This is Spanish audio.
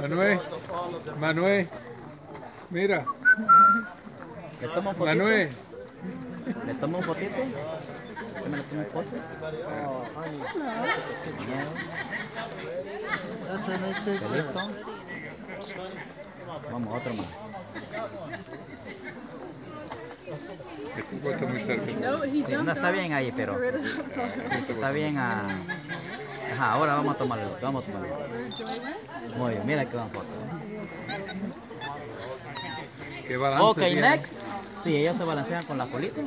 Manuel, Manuel, mira, ¿Le tomo un fotito? Manuel, ¿Le tomo un fotito? ¿Que me le tomo un foto? That's a. Vamos, otro más. Muy cerca. Sí, no está bien ahí, pero está bien a... Ajá, ahora vamos a tomarlo, vamos a tomarlo. Muy bien, mira que van foto. Qué balance Ok, tiene. next. Sí, ellos se balancean con la colita.